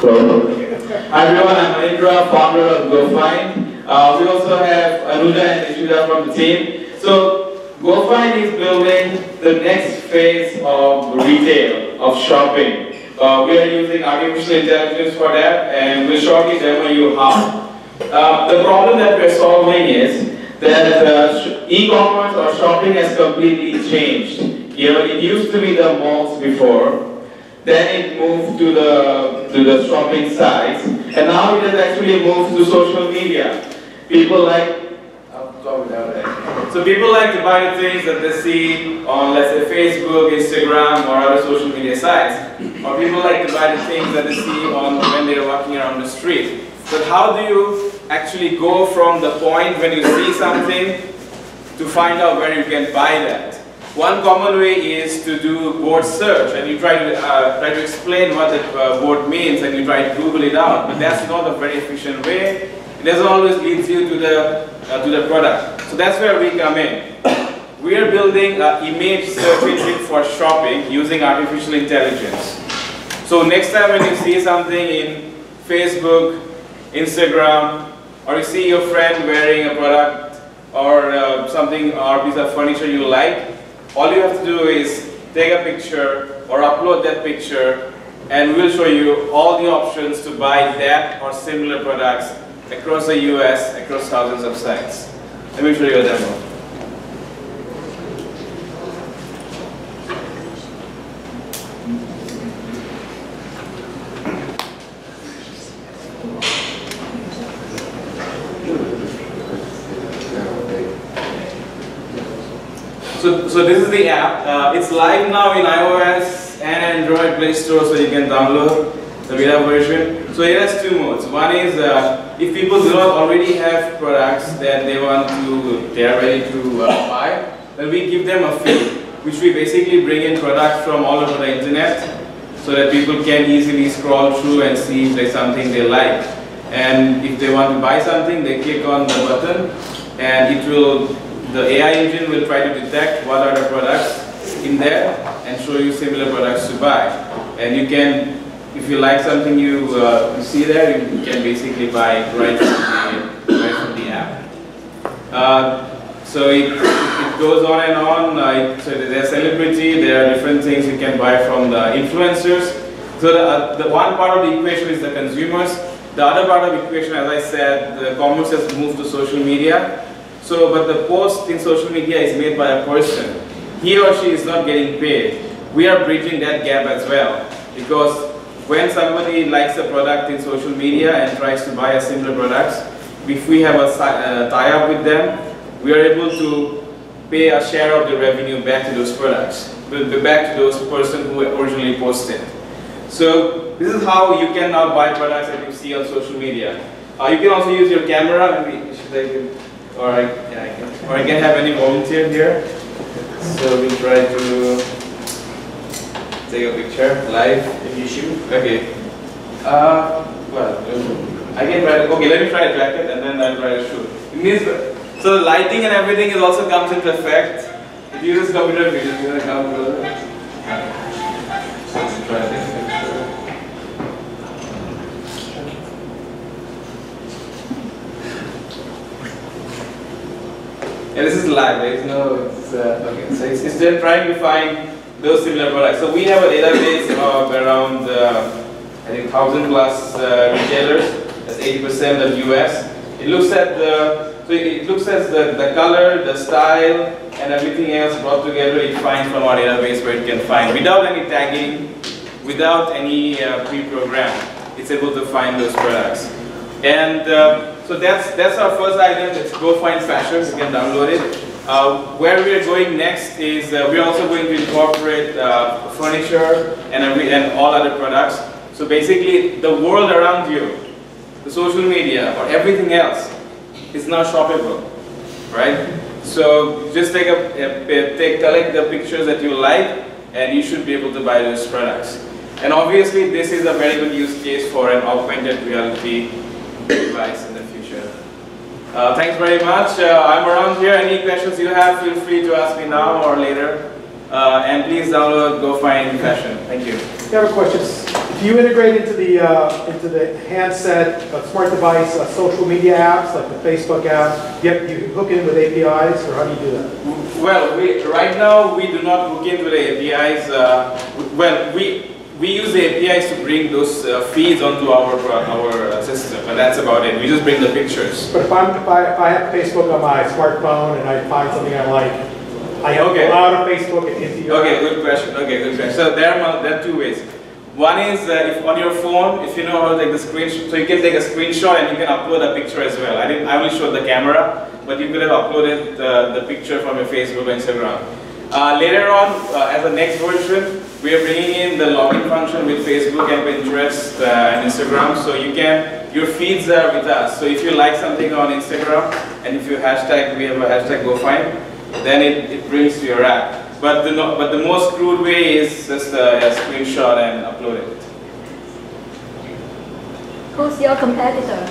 Hello. Hi everyone, I'm Mahindra, founder of GoFind. Uh, we also have Anuja and Ishida from the team. So GoFind is building the next phase of retail, of shopping. Uh, we are using artificial intelligence for that and we'll shortly demo you how. Uh, the problem that we're solving is that uh, e-commerce or shopping has completely changed. You know, it used to be the malls before, then it moved to the, to the shopping sites, and now it has actually moved to social media. People like, so people like to buy the things that they see on, let's say, Facebook, Instagram, or other social media sites. Or people like to buy the things that they see on when they're walking around the street. But how do you actually go from the point when you see something to find out where you can buy that? One common way is to do word search and you try to, uh, try to explain what that uh, word means and you try to Google it out, but that's not a very efficient way. It doesn't always lead you to the, uh, to the product. So that's where we come in. We are building an image search engine for shopping using artificial intelligence. So next time when you see something in Facebook, Instagram, or you see your friend wearing a product or uh, something or piece of furniture you like, all you have to do is take a picture or upload that picture and we'll show you all the options to buy that or similar products across the US, across thousands of sites. Let me show you a demo. So, so this is the app. Uh, it's live now in iOS and Android Play Store, so you can download the beta version. So it has two modes. One is uh, if people do not already have products that they want to, they are ready to uh, buy, then we give them a feed, which we basically bring in products from all over the internet so that people can easily scroll through and see if there's something they like. And if they want to buy something, they click on the button and it will the AI engine will try to detect what are the products in there and show you similar products to buy. And you can, if you like something you, uh, you see there, you can basically buy right from the, right from the app. Uh, so it, it goes on and on. Uh, it, so there's celebrity, there are different things you can buy from the influencers. So the, uh, the one part of the equation is the consumers. The other part of the equation, as I said, the commerce has moved to social media. So, but the post in social media is made by a person. He or she is not getting paid. We are bridging that gap as well. Because when somebody likes a product in social media and tries to buy a similar product, if we have a uh, tie-up with them, we are able to pay a share of the revenue back to those products, back to those person who originally posted. So this is how you can now buy products that you see on social media. Uh, you can also use your camera. Maybe should I or I, yeah, I can, or I can have any volunteer here. So we try to take a picture live. If you shoot. Okay. Uh, well, I can try. To, okay, let me try to track it and then I'll try to shoot. It means so lighting and everything is also comes into effect. If you use computer vision, you're gonna come closer. So try this. Yeah, this is live, right? No, it's, uh, okay. So it's, it's trying to find those similar products. So we have a database of around, uh, I think, 1,000 plus uh, retailers. That's 80% of US. It looks at the, so it looks at the, the color, the style, and everything else brought together. It finds from our database where it can find without any tagging, without any uh, pre-program. It's able to find those products. And uh, so that's that's our first item. Let's go find fashion. You can download it. Uh, where we are going next is uh, we're also going to incorporate uh, furniture and, and all other products. So basically, the world around you, the social media or everything else, is now shoppable, right? So just take a, a, take collect the pictures that you like, and you should be able to buy those products. And obviously, this is a very good use case for an augmented reality device in the uh, thanks very much. Uh, I'm around here. Any questions you have, feel free to ask me now or later. Uh, and please download GoFind Fashion. Thank you. If you have a question, Do you integrate into the, uh, into the handset, uh, smart device, social media apps, like the Facebook app? Do you hook in with APIs, or how do you do that? Well, we, right now, we do not hook into the APIs. Uh, well, we, we use the APIs to bring those uh, feeds onto our, our uh, system, but that's about it. We just bring the pictures. But if I'm, if I, if I have Facebook on my smartphone and I find something I like, I have Okay. go out of Facebook and into your. Okay, good question. Okay, good question. So there are, there are two ways. One is uh, if on your phone, if you know how to take the screenshot, so you can take a screenshot and you can upload a picture as well. I didn't, I will show the camera, but you could have uploaded uh, the picture from your Facebook or Instagram. Uh, later on, uh, as a next version, we are bringing in the login function with Facebook and Pinterest uh, and Instagram, so you can, your feeds are with us. So if you like something on Instagram, and if you hashtag, we have a hashtag GoFind, then it, it brings to your app. But the, no, but the most crude way is just a, a screenshot and upload it. Who's your competitor?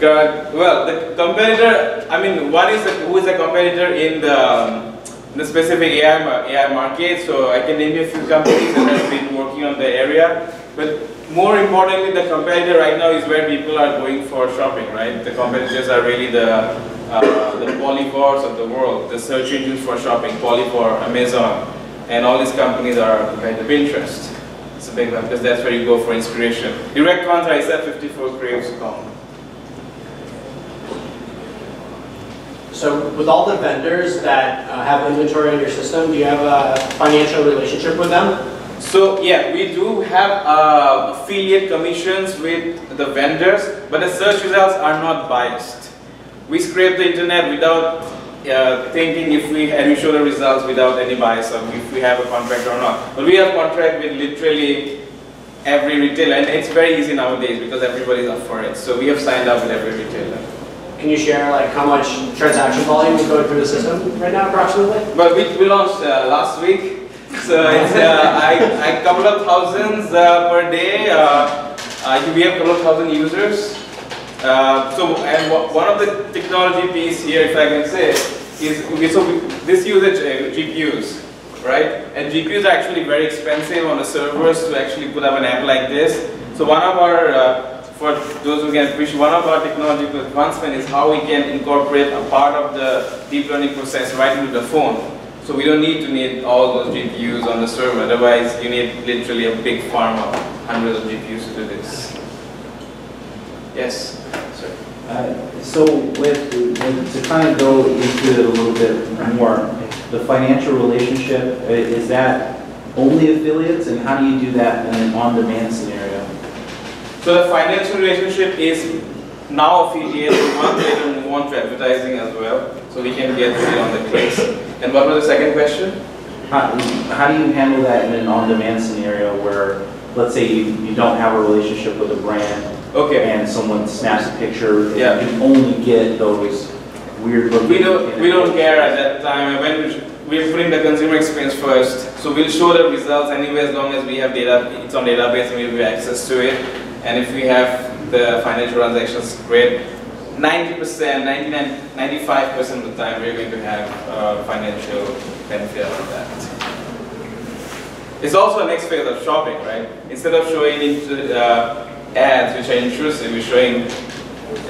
Correct. Well, the competitor, I mean, what is the, who is the competitor in the, um, the specific AI, AI market? So I can name you a few companies that have been working on the area. But more importantly, the competitor right now is where people are going for shopping, right? The competitors are really the, uh, the Polyvores of the world, the search engines for shopping, Polyvore, Amazon, and all these companies are compared to Pinterest. It's a big one because that's where you go for inspiration. Direct counter is at 54 craves.com. So with all the vendors that uh, have inventory on your system, do you have a financial relationship with them? So yeah, we do have uh, affiliate commissions with the vendors, but the search results are not biased. We scrape the internet without uh, thinking if we and we show the results without any bias of if we have a contract or not. But we have contract with literally every retailer, and it's very easy nowadays because everybody's up for it. So we have signed up with every retailer. Can you share like how much transaction volume is going through the system right now approximately? But we, we launched uh, last week, so it's uh, I, I couple of thousands uh, per day. Uh, uh, we have a couple of thousand users. Uh, so and one of the technology piece here, if I can say, is okay. So we, this uses GPUs, right? And GPUs are actually very expensive on the servers to actually put up an app like this. So one of our for those who can appreciate, one of our technological advancement is how we can incorporate a part of the deep learning process right into the phone. So we don't need to need all those GPUs on the server. Otherwise, you need literally a big farm of hundreds of GPUs to do this. Yes, sir. Uh, So with, to kind of go into it a little bit more, the financial relationship, is that only affiliates? And how do you do that in an on-demand scenario? So the financial relationship is now affiliated. We want later move on to advertising as well, so we can get paid on the clicks. And what was the second question? How, how do you handle that in an on-demand scenario where, let's say you, you don't have a relationship with a brand Okay. and someone snaps a picture, and Yeah. you can only get those weird looking. We don't, we don't care at that time. When we- we're putting the consumer experience first, so we'll show the results anyway as long as we have data, it's on database and we have access to it. And if we have the financial transactions, great. 90%, 99, 95% of the time, we're going to have uh, financial benefit out of that. It's also a next phase of shopping, right? Instead of showing uh, ads which are intrusive, we're showing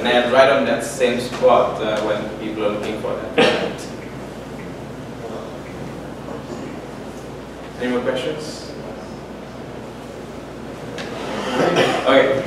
an ad right on that same spot uh, when people are looking for that. Any more questions? Okay.